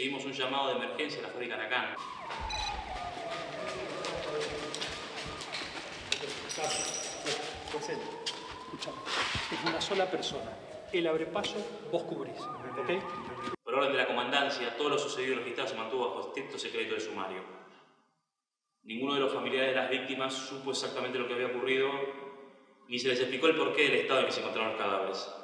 recibimos un llamado de emergencia en la fábrica. Escuchame, es una sola persona. Él abre paso, vos cubrís. ¿Ok? Por orden de la comandancia, todo lo sucedido y registrado se mantuvo bajo estricto secreto de sumario. Ninguno de los familiares de las víctimas supo exactamente lo que había ocurrido, ni se les explicó el porqué del estado en que se encontraron los cadáveres.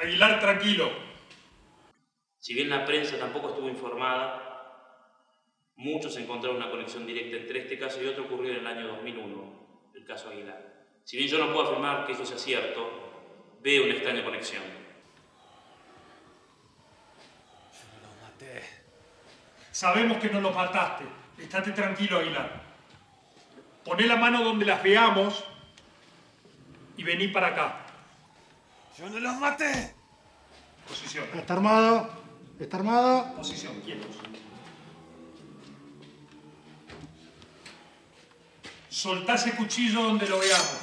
Aguilar, tranquilo. Si bien la prensa tampoco estuvo informada, muchos encontraron una conexión directa entre este caso y otro ocurrido en el año 2001, el caso Aguilar. Si bien yo no puedo afirmar que eso sea cierto, veo una extraña conexión. Sabemos que no los mataste. Estate tranquilo, Aguilar. Poné la mano donde las veamos y vení para acá. ¡Yo no los maté! Posición. Está armado. Está armado. Posición, quietos. Soltá ese cuchillo donde lo veamos.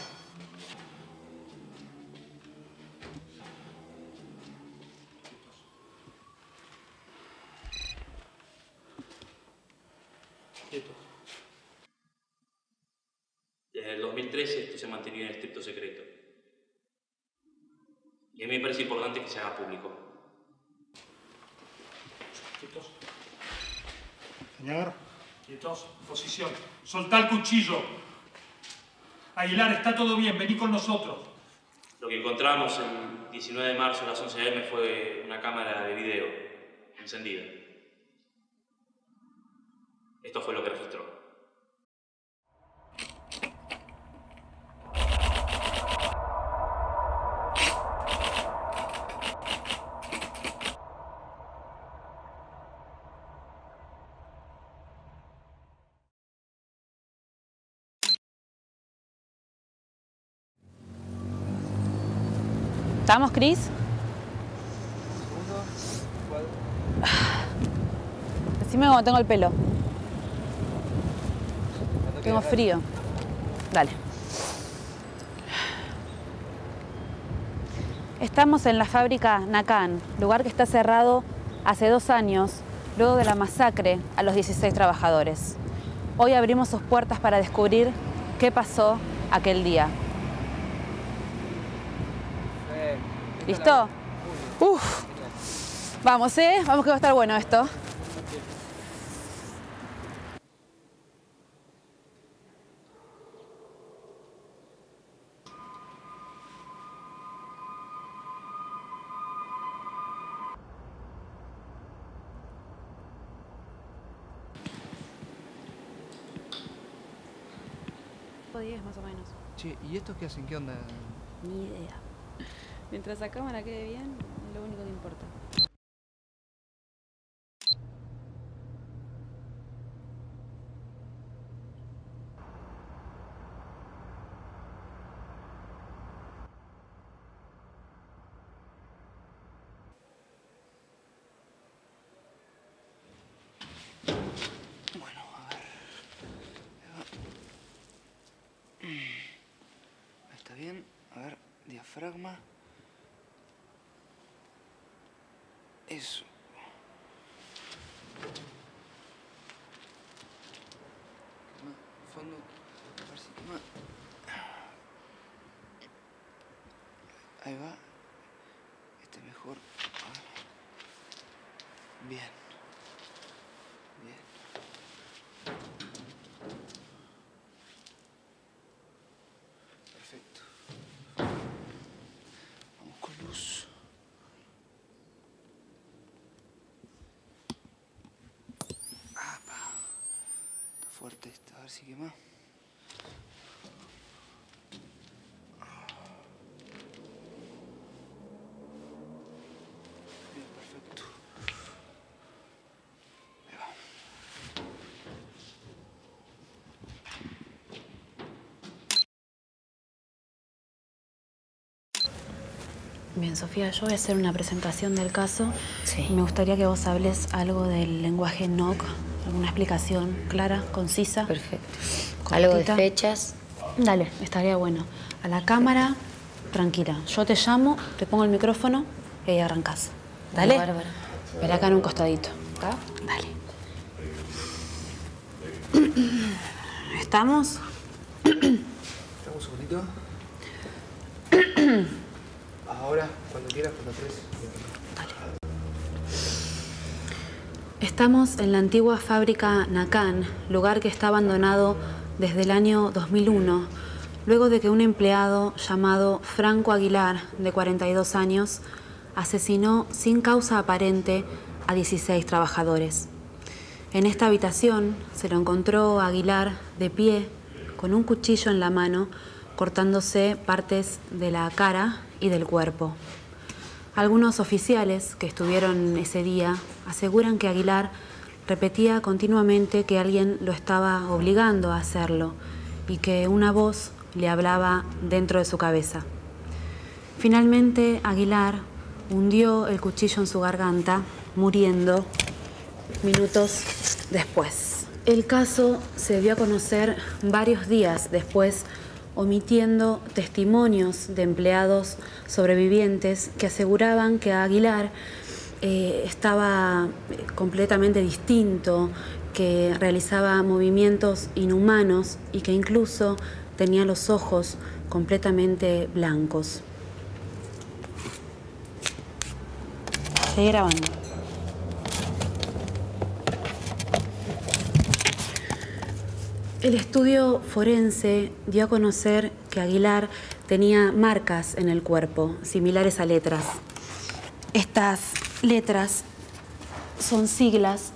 Quieto. Desde el 2013 esto se ha mantenido en estricto secreto. Y a mí me parece importante que se haga público. Quietos. Señor. Quietos. Posición. Soltá el cuchillo. Aguilar, está todo bien. Vení con nosotros. Lo que encontramos el 19 de marzo a las 11 am fue una cámara de video encendida. Esto fue lo que registró. ¿Estamos, Cris? Decime cómo tengo el pelo. Tengo frío. Dale. Estamos en la fábrica Nacan, lugar que está cerrado hace dos años, luego de la masacre a los 16 trabajadores. Hoy abrimos sus puertas para descubrir qué pasó aquel día. ¿Listo? Uf. Vamos, ¿eh? Vamos que va a estar bueno esto. Tipo 10 más o menos. Che, ¿y estos qué hacen? ¿Qué onda? Ni idea. Mientras la cámara quede bien, es lo único que importa. Bueno, a ver. Va. Está bien. A ver, diafragma. Ahí va. Este mejor. Bien. Bien. Perfecto. Vamos con luz. Apa. Está fuerte esta, a ver si quema. Bien, Sofía, yo voy a hacer una presentación del caso. Sí. Me gustaría que vos hables algo del lenguaje NOC, alguna explicación clara, concisa. Perfecto. Algo de fechas. Dale, estaría bueno. A la cámara, tranquila. Yo te llamo, te pongo el micrófono y ahí arrancás. Dale. Bárbaro. Espera acá en un costadito. ¿Está? Dale. ¿Estamos? Dame un segundito. Ahora, cuando quieras, cuando. Estamos en la antigua fábrica Nacan, lugar que está abandonado desde el año 2001, luego de que un empleado llamado Franco Aguilar, de 42 años, asesinó sin causa aparente a 16 trabajadores. En esta habitación se lo encontró Aguilar de pie, con un cuchillo en la mano, cortándose partes de la cara y del cuerpo. Algunos oficiales que estuvieron ese día aseguran que Aguilar repetía continuamente que alguien lo estaba obligando a hacerlo y que una voz le hablaba dentro de su cabeza. Finalmente, Aguilar hundió el cuchillo en su garganta, muriendo minutos después. El caso se dio a conocer varios días después, omitiendo testimonios de empleados sobrevivientes que aseguraban que Aguilar eh, estaba completamente distinto, que realizaba movimientos inhumanos y que incluso tenía los ojos completamente blancos. Seguí grabando. El estudio forense dio a conocer que Aguilar tenía marcas en el cuerpo, similares a letras. Estas letras son siglas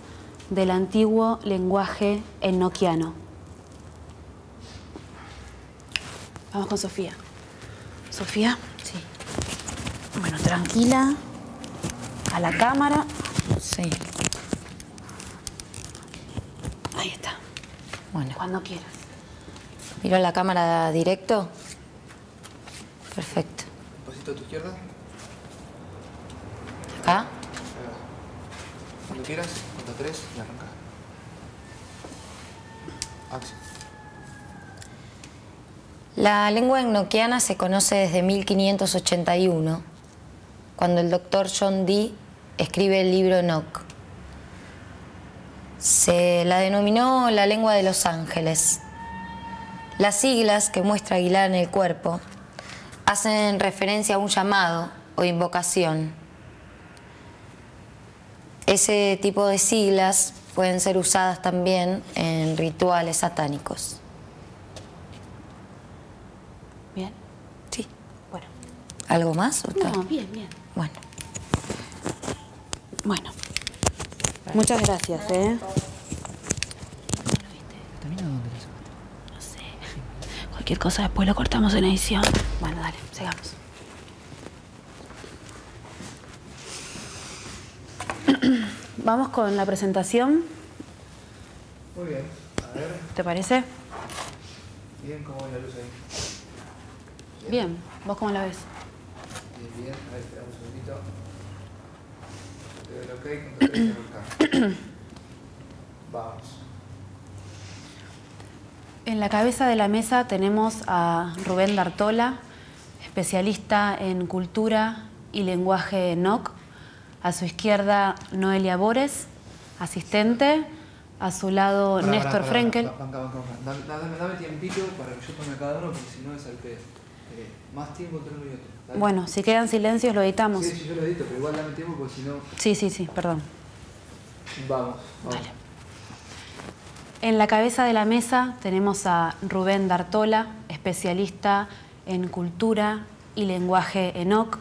del antiguo lenguaje enoquiano. Vamos con Sofía. Sofía. Sí. Bueno, tranquila. A la cámara. Sí. Ahí está. Bueno. Cuando quieras. ¿Miro la cámara directo? Perfecto. Un pasito a tu izquierda. ¿Acá? Cuando quieras, cuenta tres y arranca. Acción. La lengua enoquiana se conoce desde 1581, cuando el doctor John Dee escribe el libro Enoch. Se la denominó la lengua de los ángeles. Las siglas que muestra Aguilar en el cuerpo hacen referencia a un llamado o invocación. Ese tipo de siglas pueden ser usadas también en rituales satánicos. Bien. Sí. Bueno. ¿Algo más? o? No, bien, bien. Bueno. Bueno. Muchas gracias, ¿eh? No sé. Cualquier cosa después lo cortamos en edición. Bueno, dale, sigamos. Vamos con la presentación, Muy bien. A ver. ¿te parece? Bien, ¿cómo ve la luz ahí? Bien, ¿vos cómo la ves? Bien, bien. A ver, espera un segundito. El ok, tres y arranca. Vamos. En la cabeza de la mesa tenemos a Rubén Dartola, especialista en cultura y lenguaje NOC. A su izquierda, Noelia Bores, asistente. A su lado, Pará, Néstor pará, pará, Frenkel. ba- Banca, banca, banca. Dame, dame, dame tiempito para que yo tome cada uno, porque si no es al pedo. Eh, más tiempo entre uno y otro. Bueno, si quedan silencios, lo editamos. Sí, sí, yo lo edito, pero igual dame tiempo porque si no. Sí, sí, sí, perdón. Vamos, vamos. Dale. En la cabeza de la mesa tenemos a Rubén Dartola, especialista en cultura y lenguaje ENOC.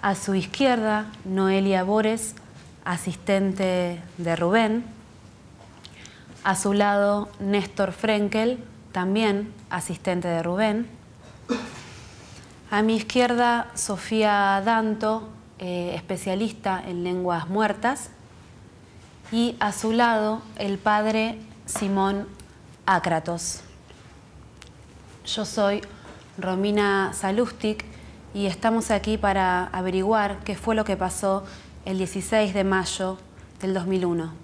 A su izquierda, Noelia Bores, asistente de Rubén. A su lado, Néstor Frenkel, también asistente de Rubén. A mi izquierda, Sofía Danto, eh, especialista en lenguas muertas. Y a su lado, el padre Simón Ácratos. Yo soy Romina Salustic y estamos aquí para averiguar qué fue lo que pasó el 16 de mayo del 2001.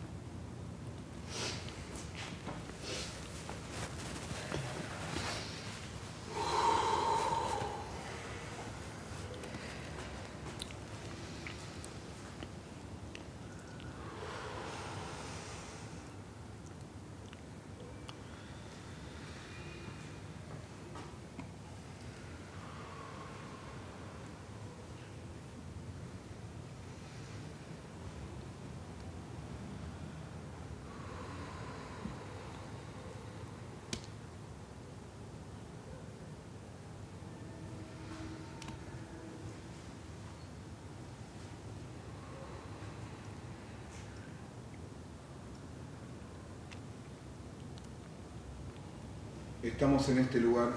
Estamos en este lugar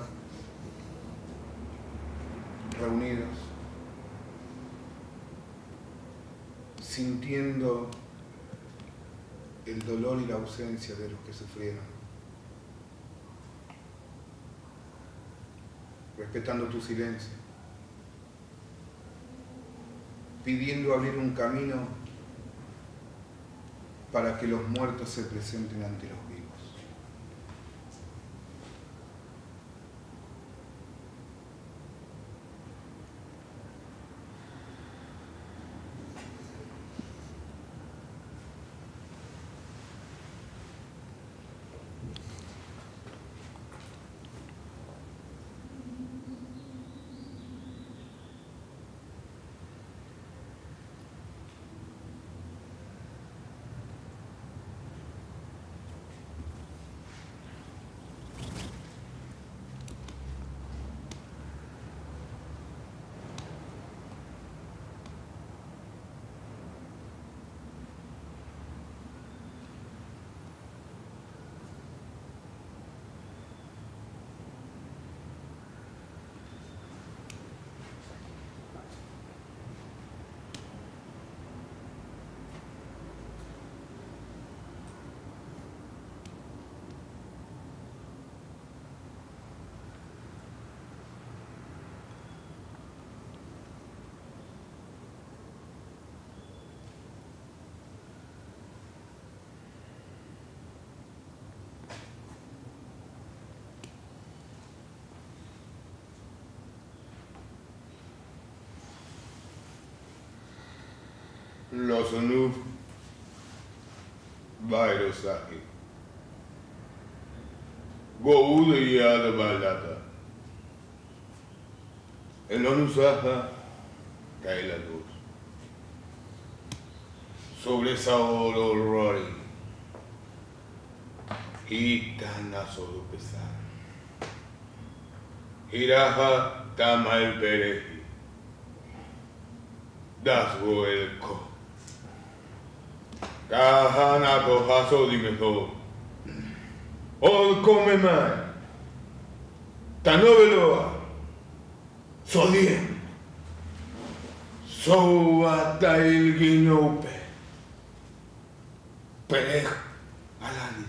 reunidos, sintiendo el dolor y la ausencia de los que sufrieron, respetando tu silencio, pidiendo abrir un camino para que los muertos se presenten ante los Los Onuf Bairosaki. Goud y Balata. En Onusaja cae la luz. Sobre Rory. Y Tanazo pesar. Hiraja Tamal Pereji. Dasgo el 하나도 하소디면서 올 꼬매만 단어벨로와 소디에 소와다 일기뇨페 페렉 알라니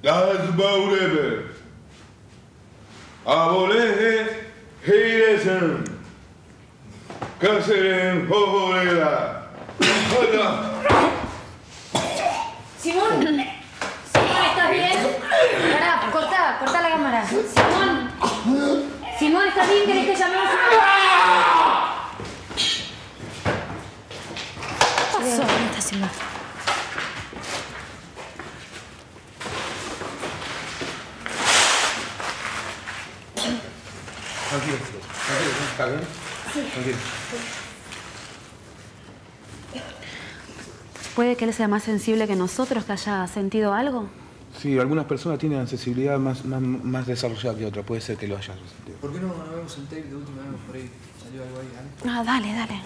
라즈 바우레베 아보레헤 헤이레센 까세렌 호호레라 하다 Simón, Simón, ¿estás bien? Pará, cortá, cortá la cámara. Simón, Simón, ¿estás bien? ¿Querés que llamemos a... ¿Qué pasó? ¿Dónde está Simón? Tranquilo, tranquilo, ¿está bien? Tranquilo. ¿Puede que él sea más sensible que nosotros, que haya sentido algo? Sí, algunas personas tienen sensibilidad más, más, más desarrollada que otras. Puede ser que lo haya sentido. ¿Por qué no, no vemos el tape de última vez por ahí? Salió algo ahí, ¿eh? Ah, dale, dale.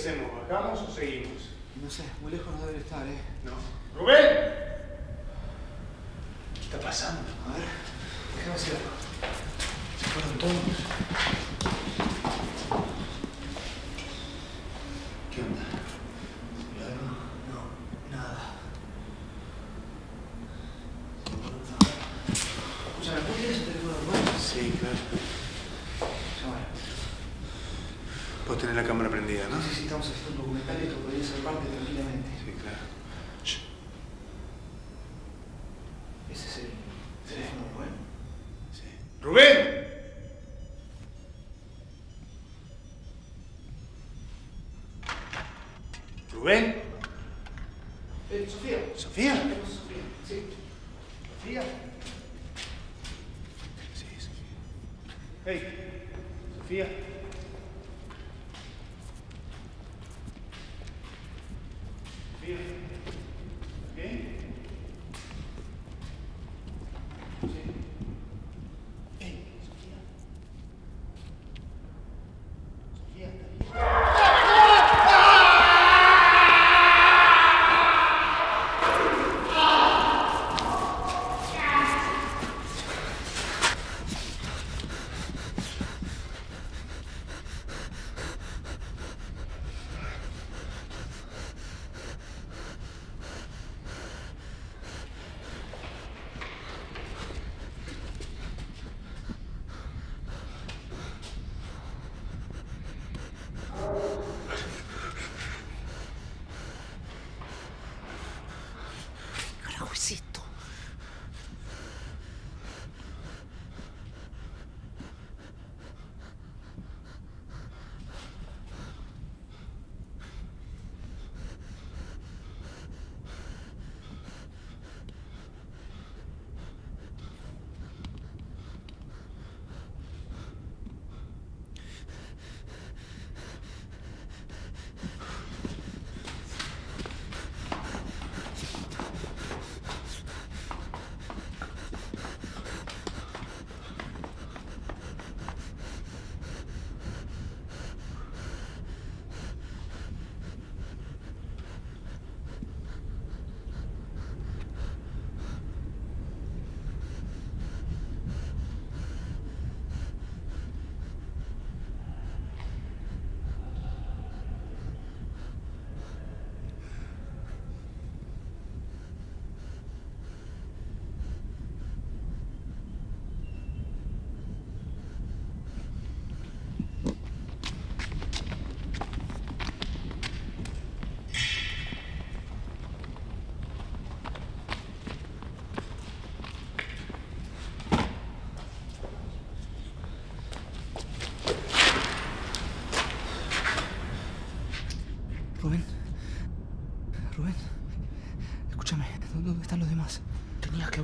Hacemos? ¿Bajamos o seguimos? No sé, muy lejos no debe estar, ¿eh? No. ¡Rubén! ¿Qué está pasando? A ver, déjame hacer algo. Se fueron todos. ¿Qué onda? No, nada. Escúchame, ¿vos tienes el teléfono normal? Sí, claro. Llámalo. Vos tenés la cámara prendida, ¿no? No sé si estamos haciendo un documental esto podría ser parte tranquilamente. Sí, claro. Ese es el teléfono de Rubén. ¡Rubén! ¿Rubén? Eh, Sofía. ¿Sofía? Sofía, sí. Sofía. Sí, Sofía. Hey, Sofía. Sofía.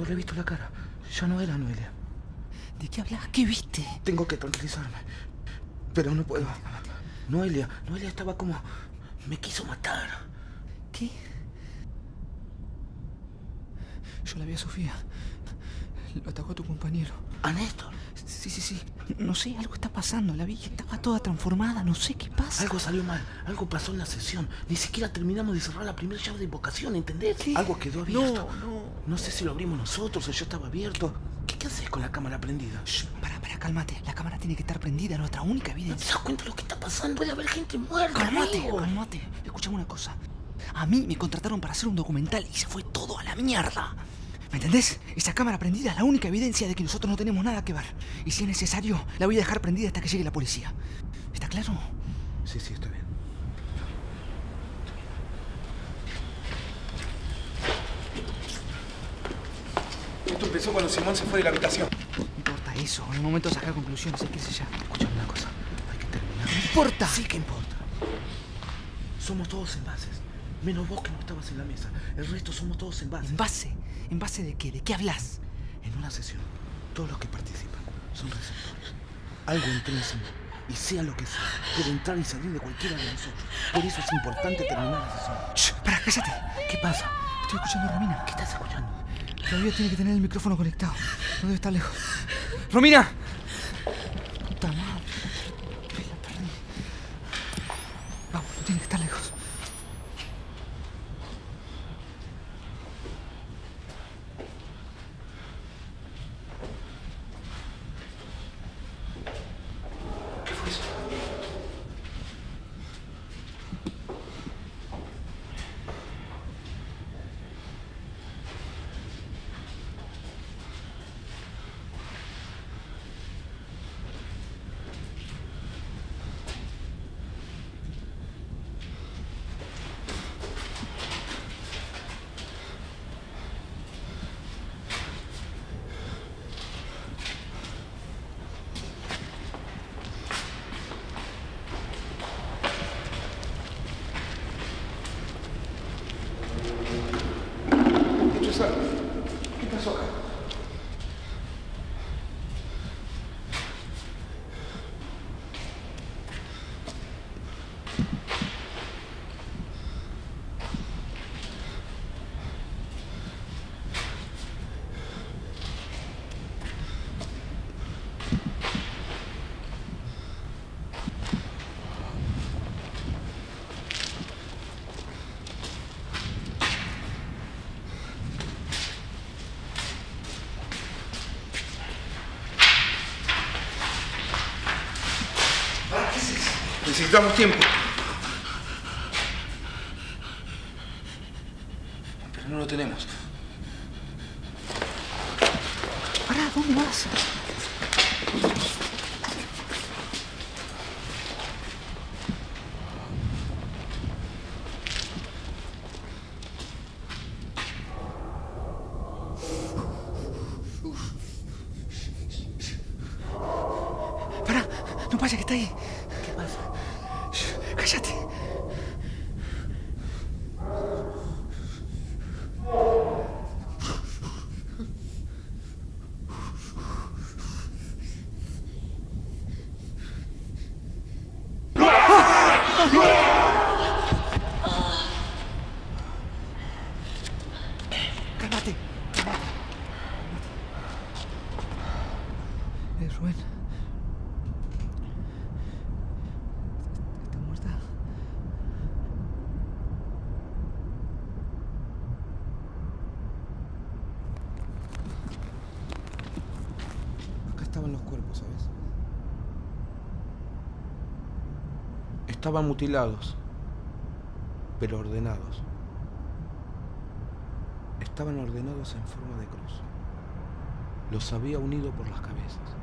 Haberle visto la cara. Ya no era Noelia. ¿De qué hablas? ¿Qué viste? Tengo que tranquilizarme. Pero no puedo. Noelia, Noelia estaba como... Me quiso matar. ¿Qué? Yo la vi a Sofía. Lo atacó a tu compañero. ¿A Néstor? Sí, sí, sí. No sé, algo está pasando. La vi, estaba toda transformada. No sé qué pasa. Algo salió mal. Algo pasó en la sesión. Ni siquiera terminamos de cerrar la primera llave de invocación, ¿entendés? Algo quedó abierto. No, no. No sé si lo abrimos nosotros o yo estaba abierto. ¿Qué, qué haces con la cámara prendida? Shh, para, para, cálmate. La cámara tiene que estar prendida. Nuestra única ¿No te evidencia. das cuenta de lo que está pasando? Puede haber gente muerta. Cálmate, amigo. cálmate. Escuchame una cosa. A mí me contrataron para hacer un documental y se fue todo a la mierda. ¿Me entendés? Esa cámara prendida es la única evidencia de que nosotros no tenemos nada que ver. Y si es necesario, la voy a dejar prendida hasta que llegue la policía. ¿Está claro? Sí, sí, está bien. Esto empezó cuando Simón se fue de la habitación. No importa eso. En el momento de sacar conclusiones, hay que irse ya. Escuchame una cosa. Hay que terminar. No importa. Sí que importa. Somos todos envases. Menos vos que no estabas en la mesa. El resto somos todos envases. ¿En base? ¿En base de qué? ¿De qué hablas? En una sesión, todos los que participan son receptores. Algo encima. Y sea lo que sea, puede entrar y salir de cualquiera de nosotros. Por eso es importante terminar la sesión. Shh, pará, cállate. ¿Qué pasa? Estoy escuchando a Romina. ¿Qué estás escuchando? Todavía tiene que tener el micrófono conectado. No debe estar lejos. ¡Romina! Puta madre. La perdí. Vamos, no tiene que estar lejos. ¿Qué fue eso? ¿Qué pasó acá? ¿Qué es eso? Necesitamos tiempo. Pero no lo tenemos. Pará, ¿dónde vas? Pará, no pasa que está ahí. ¿Qué pasa? Shh, cállate. Cálmate, cálmate. Eh, Rubén. ¿Está muerta? Acá estaban los cuerpos, ¿sabes? Estaban mutilados, pero ordenados. Estaban ordenados en forma de cruz. Los había unido por las cabezas.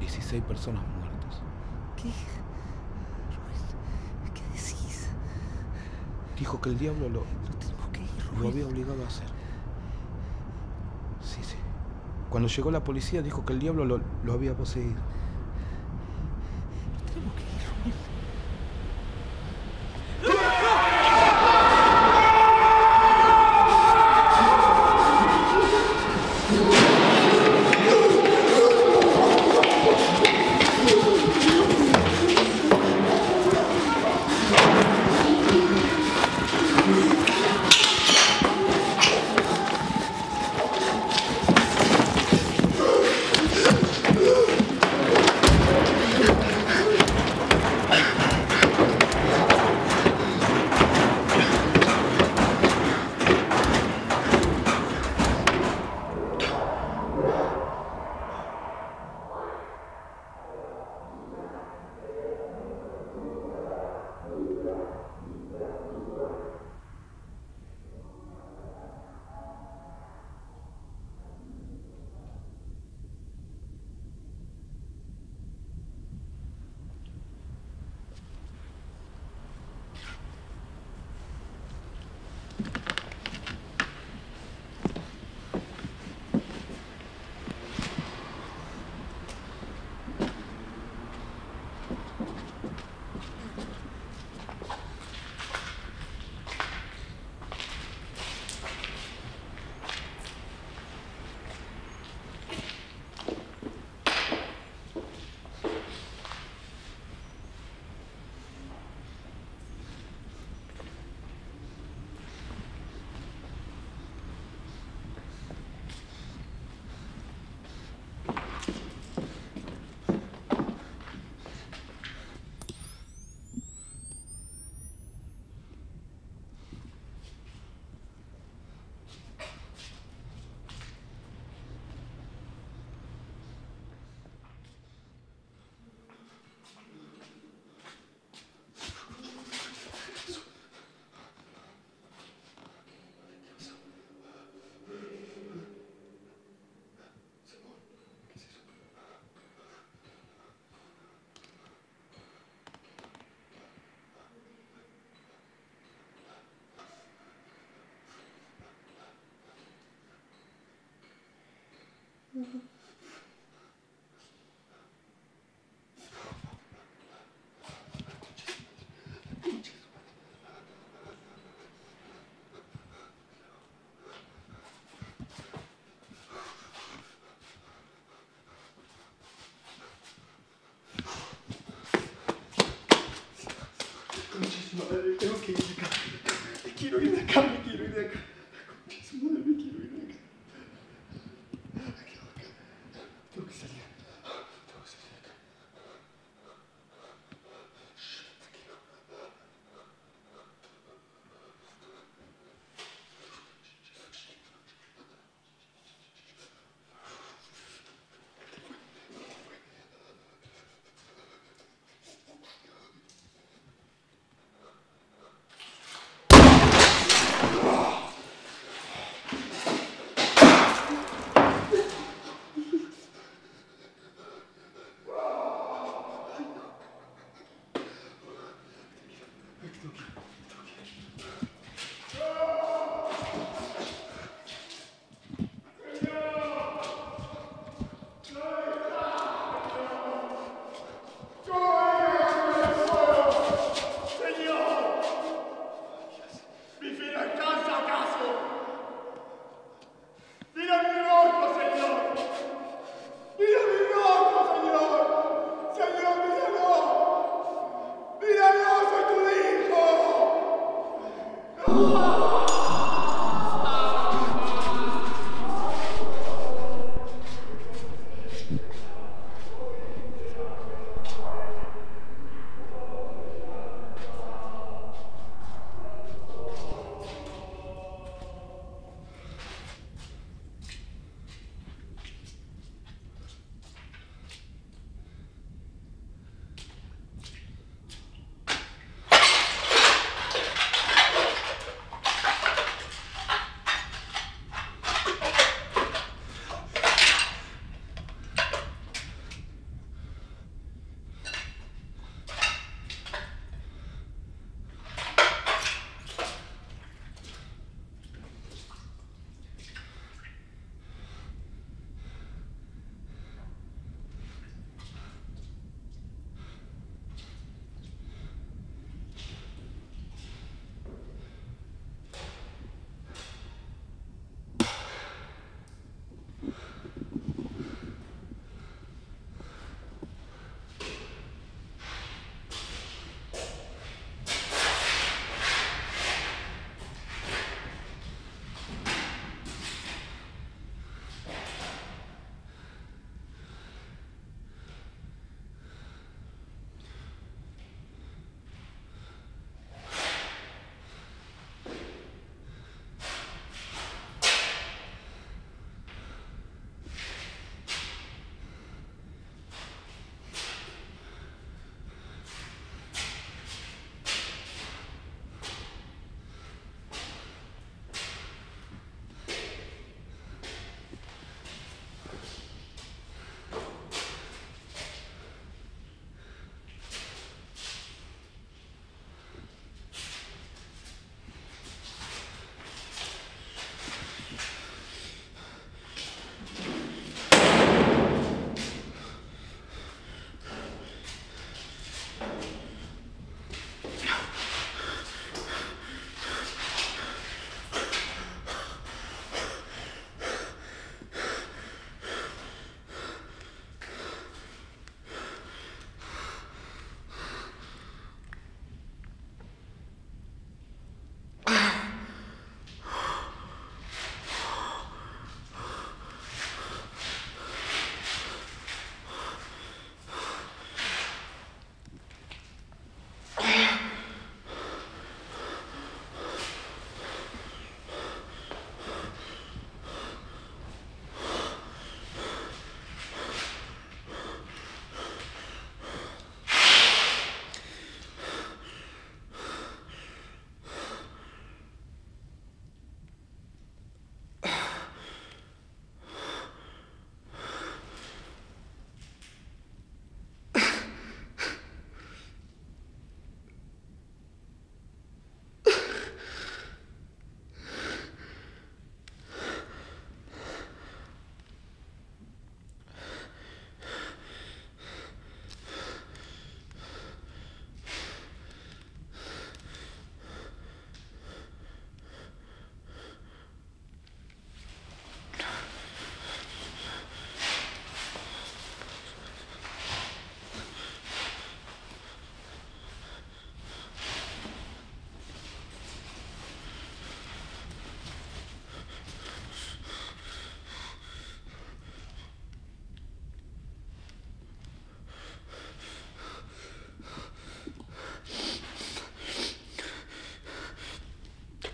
16 personas muertas. ¿Qué? ¿qué decís? Dijo que el diablo lo, No tenemos que ir, lo Rubén. había obligado a hacer. Sí, sí. Cuando llegó la policía dijo que el diablo lo, había poseído. 黄色い中黄色い中。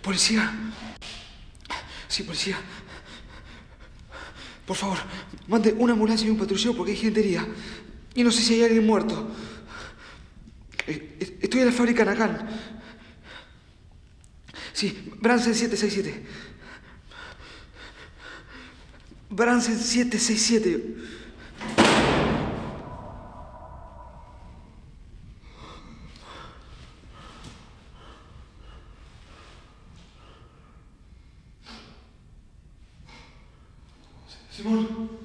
Policía. Sí, policía. Por favor, mande una ambulancia y un patrullero porque hay gente herida. Y no sé si hay alguien muerto. Eh, eh, Estoy en la fábrica Nakan. Sí, Bransen 767. Bransen 767. Simón.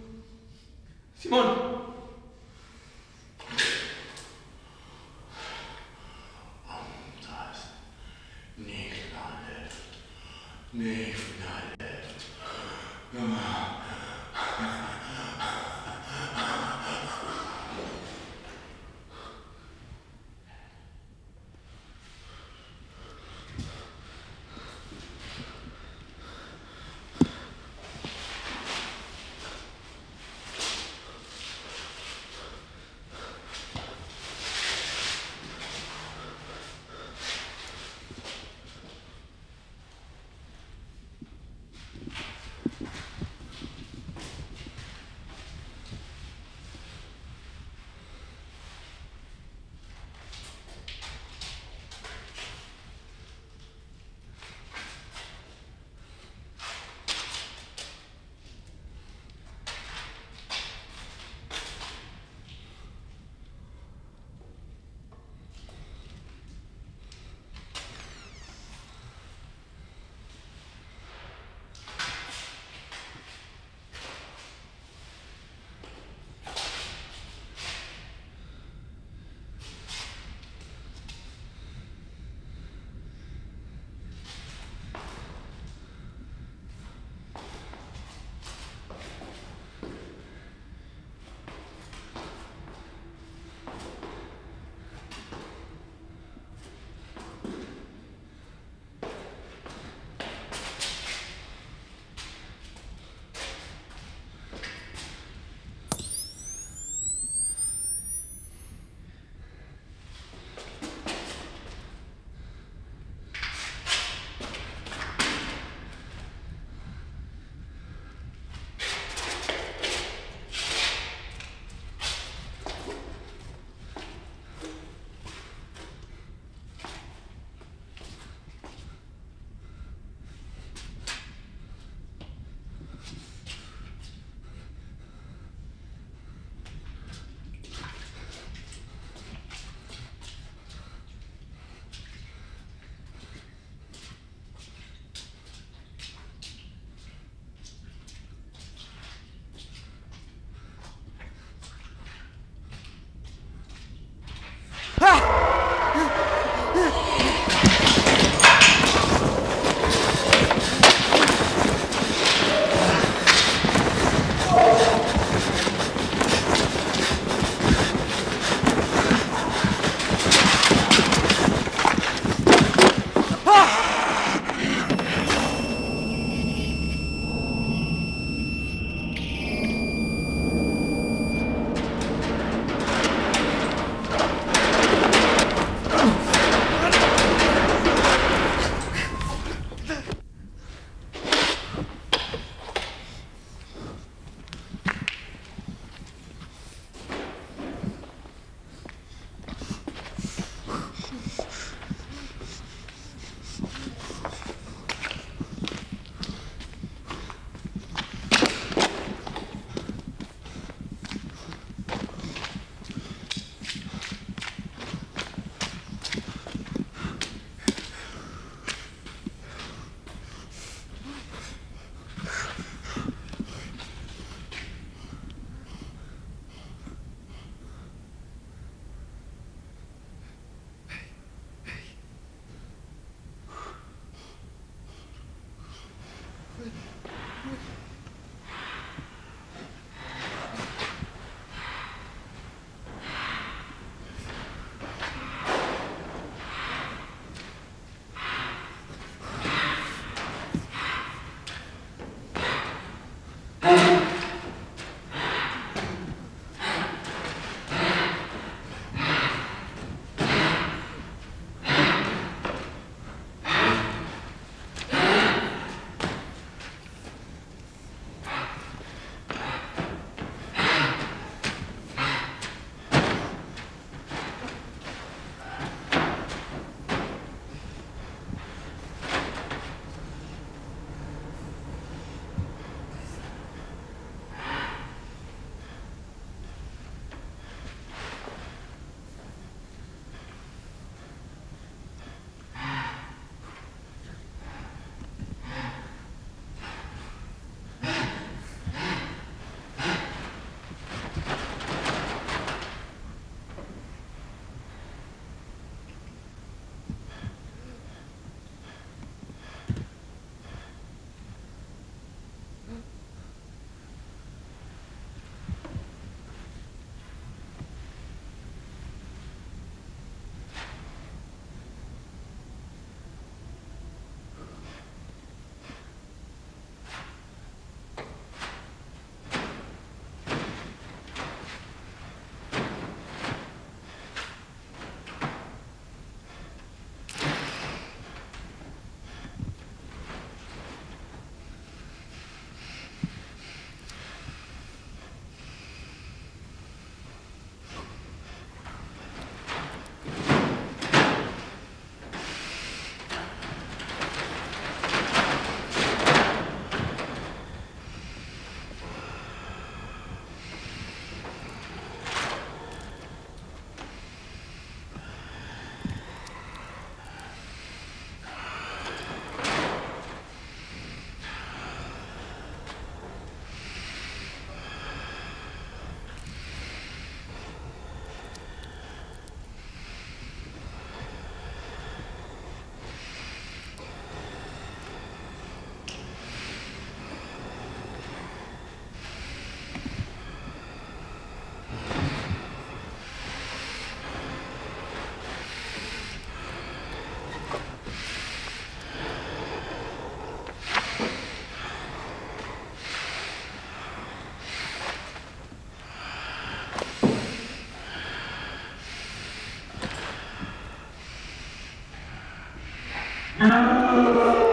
Oh.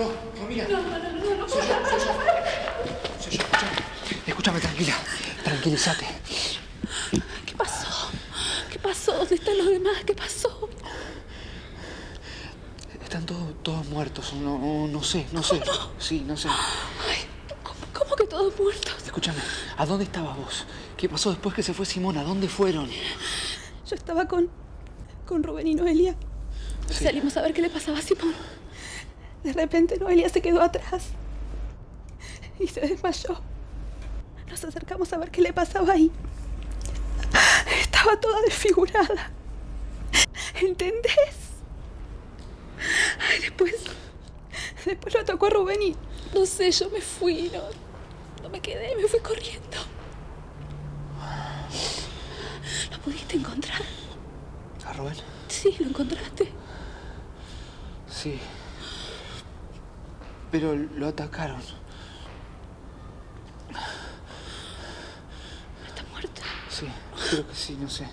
Ro, Romina. No, no, no, no, no. Soy yo, soy yo. Soy yo, escúchame. Escúchame, tranquila. Tranquilízate. ¿Qué pasó? ¿Qué pasó? ¿Dónde están los demás? ¿Qué pasó? Están todos, todos muertos. No, no, sé, no sé. Sí, no sé. ¿Cómo que todos muertos? Escúchame, ¿a dónde estabas vos? ¿Qué pasó después que se fue Simón? ¿A dónde fueron? Yo estaba con, con Rubén y Noelia. Sí. Salimos a ver qué le pasaba a Simón. De repente Noelia se quedó atrás y se desmayó. Nos acercamos a ver qué le pasaba ahí. Estaba toda desfigurada. ¿Entendés? Ay, después. Después lo tocó a Rubén y. No sé, yo me fui, no. No me quedé, me fui corriendo. ¿Lo pudiste encontrar? ¿A Rubén? Sí, lo encontraste. Sí pero lo atacaron. ¿Está muerta Sí, creo que sí, no sé.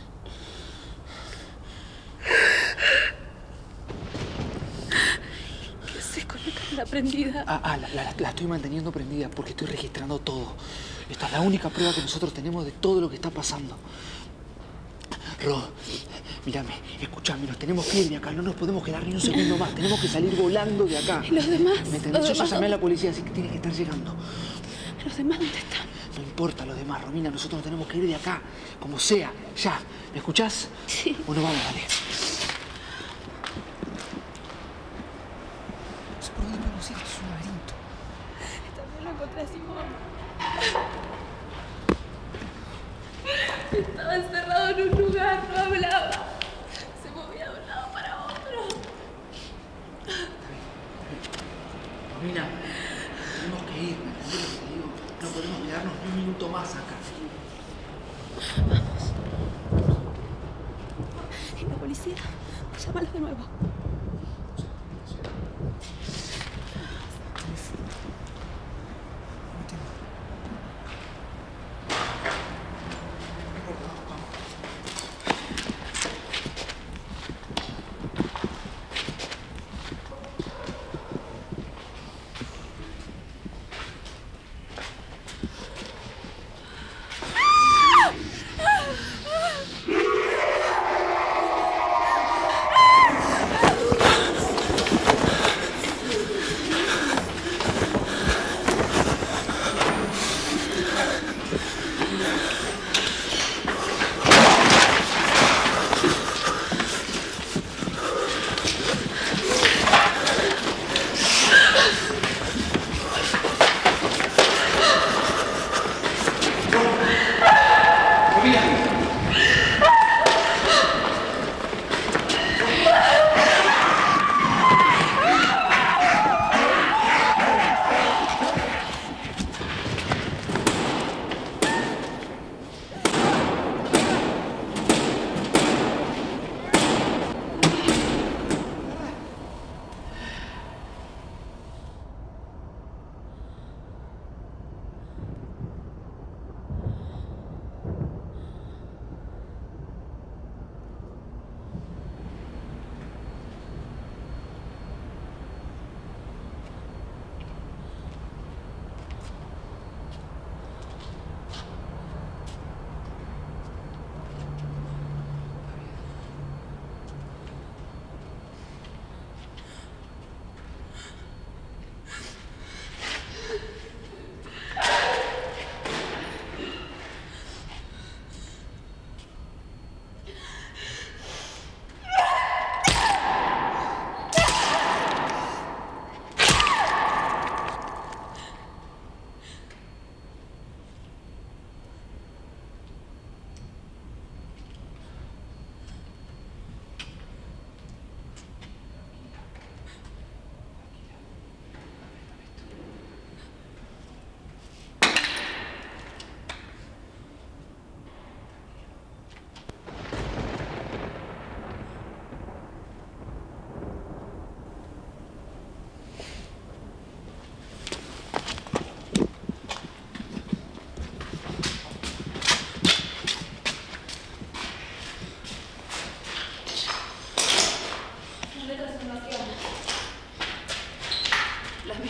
¿Qué haces con la cámara prendida? Ah, ah la, la, la estoy manteniendo prendida porque estoy registrando todo. Esta es la única prueba que nosotros tenemos de todo lo que está pasando. Ro, mírame, escúchame, nos tenemos que ir de acá, no nos podemos quedar ni un segundo más, tenemos que salir volando de acá. ¿Y los demás? ¿Me entendés? ¿Los Yo ya llamé a la policía, así que tiene que estar llegando. ¿Los demás dónde están? No importa lo demás, Romina, nosotros nos tenemos que ir de acá, como sea, ya. ¿Me escuchás? Sí. Bueno, vamos, dale. No sé por dónde podemos ir, esto es un laberinto. También lo encontré a Simón. Estaba encerrado en un lugar, no hablaba. Se movía de un lado para otro. Romina, tenemos que ir, ¿me entendés lo que te digo? No podemos quedarnos ni un minuto más acá. ¿Y la policía? Llámala de nuevo.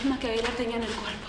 Mismas que Aguilar tenía en el cuerpo.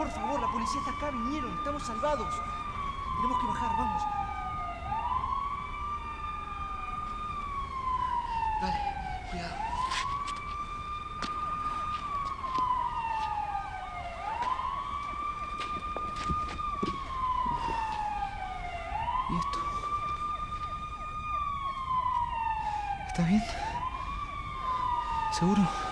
Por favor, la policía está acá, vinieron, estamos salvados. Tenemos que bajar, vamos. Dale, cuidado. ¿Y esto? ¿Estás bien? ¿Seguro?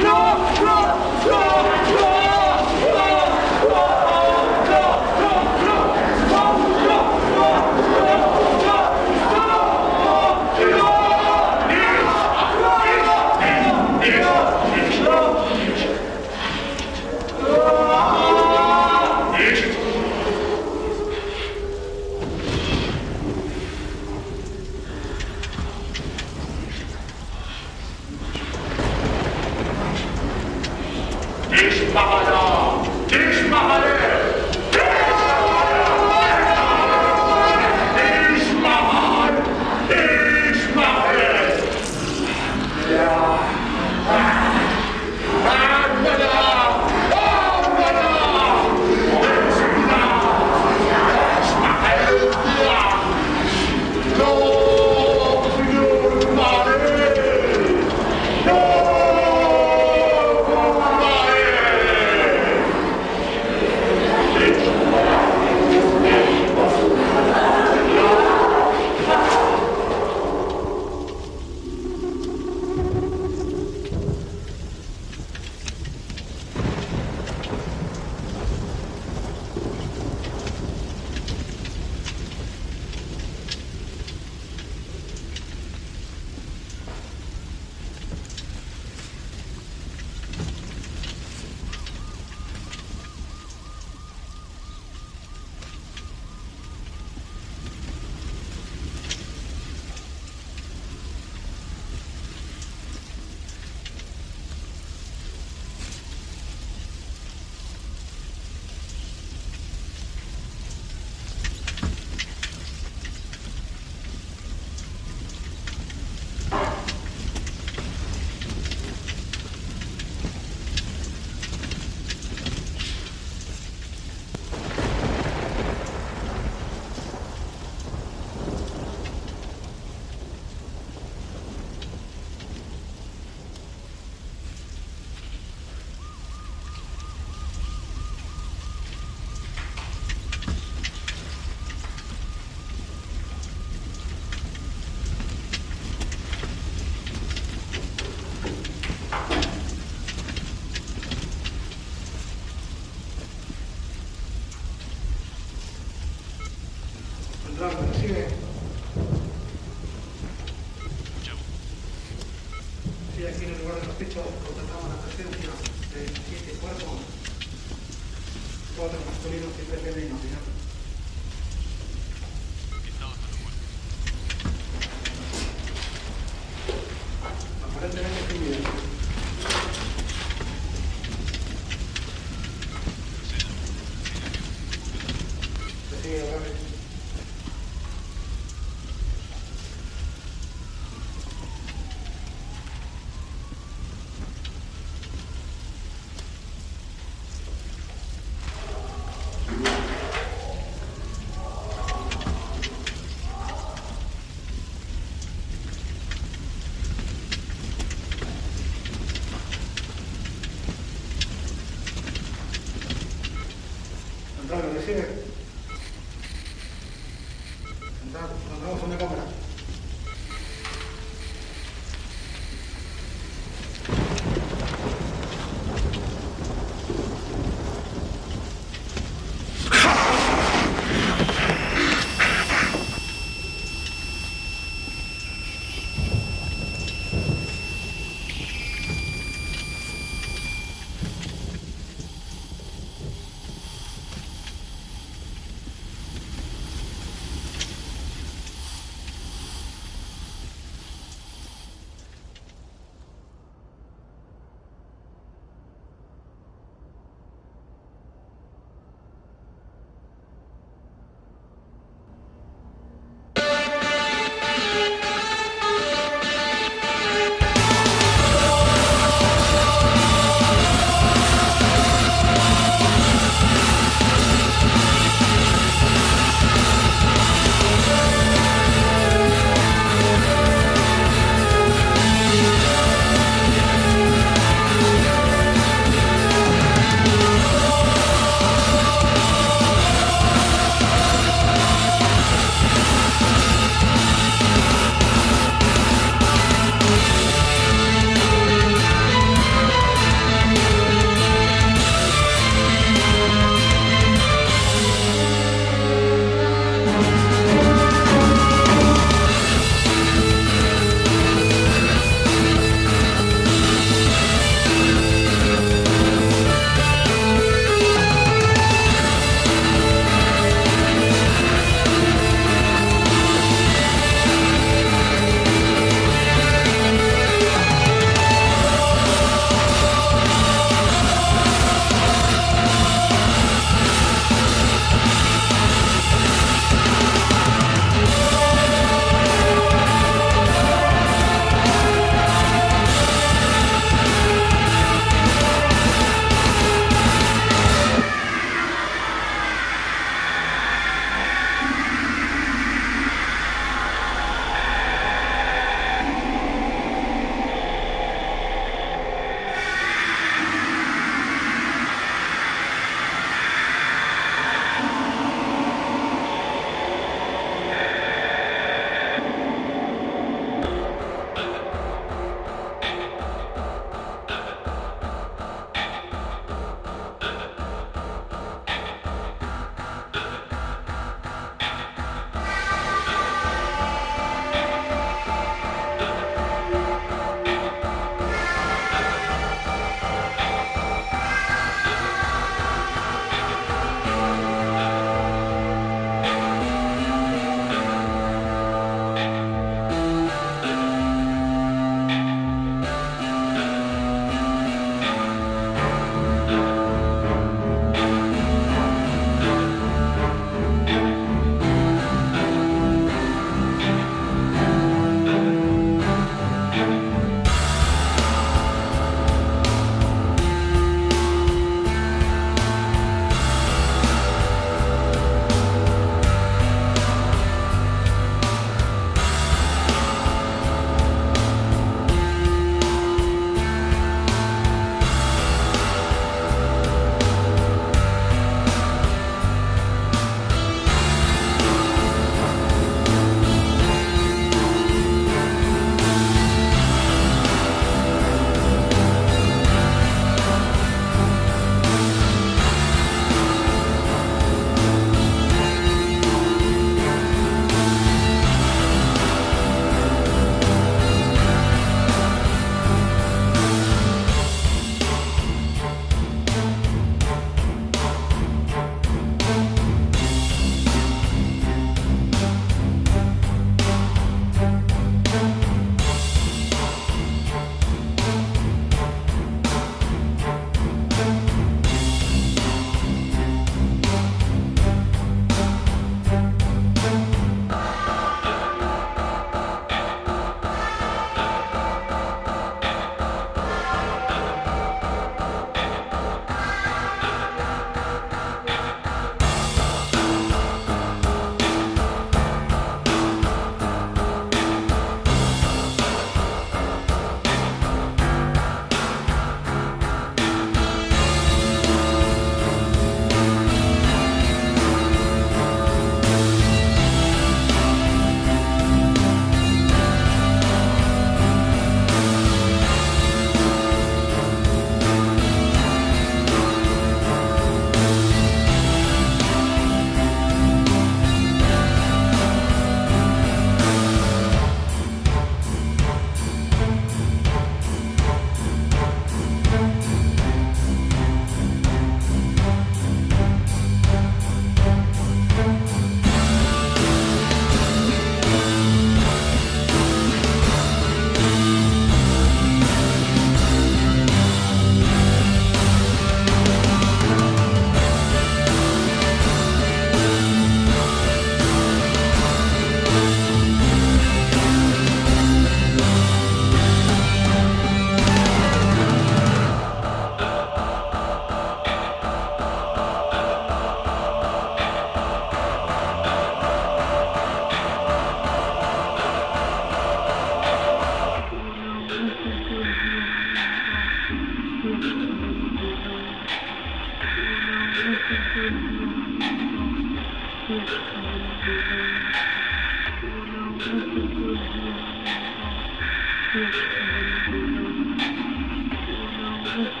Thank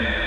you.